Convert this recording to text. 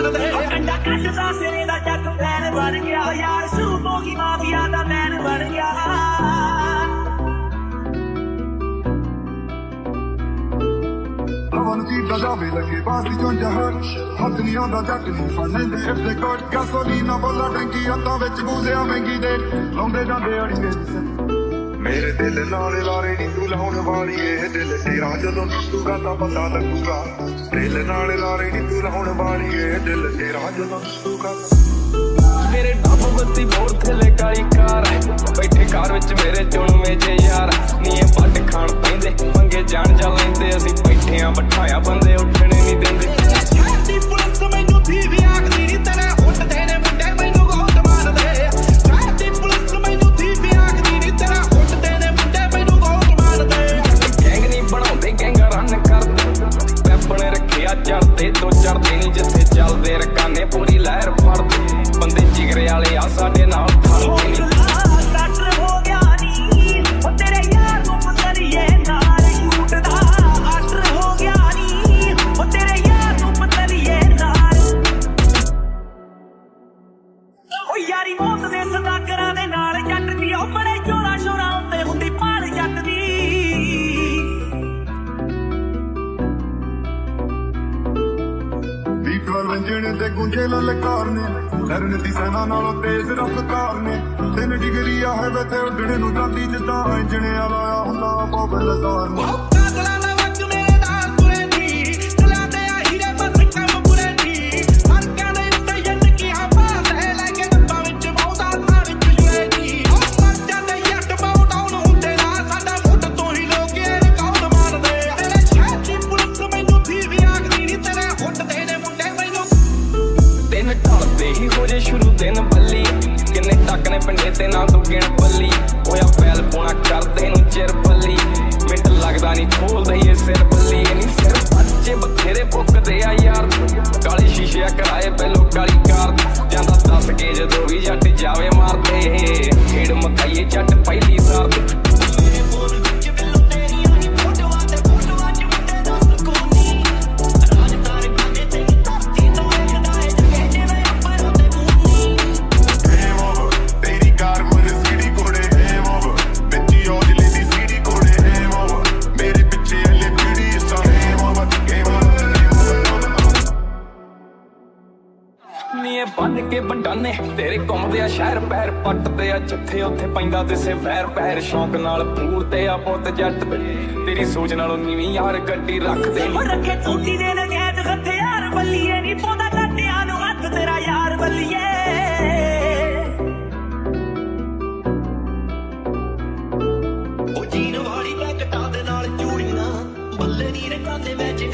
ਮਾਰਦੇ ਕੰਡਾ ਕੱਟਦਾ ਸਿਰੇ ਦਾ ਚੱਕ ਪਲਾਨ ਬਣ ਗਿਆ ਯਾਰ ਸੂਬੋ ਕੀ ਮਾਫੀਆ ਦਾ ਪਲਾਨ ਬਣ ਗਿਆ ਮਨ ਕੀ ਜਾਵੇ ਲੱਗੇ ਬਾਜ਼ੀ ਚੋਂ ਜਹਰ ਹੱਥ ਨਹੀਂ ਆਉਂਦਾ ਜੱਟ ਨਹੀਂ ਫਾਂਦੇ ਇਸ ਦੇ ਕੋਟ ਗਾਸੋਲੀਨਾ ਬੋਲਾ ਟੈਂਕੀ ਅੱਤਾਂ ਵਿੱਚ ਗੂਜ਼ਿਆ ਮਹਿੰਗੀ ਦੇ ਲਾਉਂਦੇ ਜਾਂਦੇ ਅੜੀਏ ਮੇਰੇ ਦਿਲ ਨਾਲ ਲਾਰੇ ਨਹੀਂ ਤੂੰ ਲਾਉਣ ਵਾਲੀ ਏ ਦਿਲ ਤੇਰਾ ਜਦੋਂ ਟੁੱਟੂਗਾ ਤਾਂ ਪਤਾ ਲੱਗੂਗਾ। ਦਿਲ ਨਾਲ ਲਾਰੇ ਨੀ ਤੂੰ ਲਾਉਣ ਵਾਲੀ ਏ ਦਿਲ ਤੇਰਾ ਜਦੋਂ ਟੁੱਟੂਗਾ ਮੇਰੇ ਡਾਬੋ ਬੱਤੀ ਮੋੜ ਥੱਲੇ ਕਾਲੀ ਕਾਰ ਬੈਠੇ ਕਾਰ ਵਿੱਚ ਮੇਰੇ ਚੁਣਵੇਂ ਜੇ ਯਾਰ। ਨੀਏ ਪੱਟ ਚੜਦੇ ਤੋਂ ਚੜਦੇ ਨਹੀਂ ਜਿੱਥੇ ਚੱਲਦੇ ਰਕਾਨੇ ਪੂਰੀ ਲਹਿਰ ਫੜਦੇ ਬੰਦੇ ਜਿਗਰੇ ਵਾਲੇ ਆ, ਸਾਡੇ ਨਾਲ ਖੜਦੇ ਨਹੀਂ ਡਾਕਟਰ ਹੋ ਗਿਆ ਨੀ ਉਹ ਤੇਰੇ ਯਾਰ ਨੂੰ ਪਤਰੀਏ ਨਾਲ। ਝੂਟਦਾ ਵੀਕਰ ਵੰਜਣ ਤੇ ਗੁੰਝੇ ਲਲਕਾਰ ਨੇ ਲਰਨ ਦੀ ਸੈਨਾ ਨਾਲੋਂ ਤੇਜ਼ ਰਫ਼ਤਾਰ ਨੇ। ਤਿੰਨ ਡਿਗਰੀ ਆ ਹੈ ਤੇ ਉੱਡਣੇ ਨੂੰ ਜਾਂਦੀ ਜਿੱਦਾਂ ਇੰਜਣ ਲਾਇਆ ਹੁੰਦਾ ਬੋਬਲ ਜ਼ਾਰ ਨੇ। ਚਿਰ ਬੱਲੀ ਮਿੰਟ ਲੱਗਦਾ ਨਹੀਂ ਖੋਲਦਾ ਹੀ ਸਿਰ ਬੱਲੀ ਨਹੀਂ ਸਿਰ ਬੱਚੇ ਬਥੇਰੇ ਭੁੱਕਦੇ ਆ ਯਾਰ। ਕਾਲੇ ਸ਼ੀਸ਼ੇ ਕਰਾਏ ਪਹਿਲੋ ਕਾਲੀ ਨੀਏ ਬੰਨ ਕੇ ਬੰਡਾਨੇ ਤੇਰੇ ਘੁੰਮਦੇ ਆ ਸ਼ਹਿਰ ਪੈਰ ਪੱਟਦੇ ਆ ਜਿੱਥੇ ਉੱਥੇ ਪੈਂਦਾ ਦਿਸੇ ਵੈਰ ਪੈਰ ਸ਼ੌਂਕ ਨਾਲ ਪੂਰਦੇ ਆ ਪੁੱਤ ਜੱਟ ਤੇਰੀ ਸੋਚ ਨਾਲੋਂ ਨੀਵੀਂ ਯਾਰ ਗੱਡੀ ਰੱਖਦੇ। ਰੱਖੇ ਟੂਟੀ ਦੇ ਨਗੈਤ ਹਥਿਆਰ ਬੱਲੀਏ। ਨਹੀਂ ਪਾਉਂਦਾ ਕਾਟਿਆਂ ਨੂੰ ਹੱਥ ਤੇਰਾ ਯਾਰ ਬੱਲੀਏ। ਉਹ ਜੀਨ ਵਾਲੀ ਪੈਕਟਾਂ ਦੇ ਨਾਲ ਚੂੜੀਆਂ। ਬੱਲੇ ਨੀ ਰਕਾਂਦੇ ਵਿੱਚ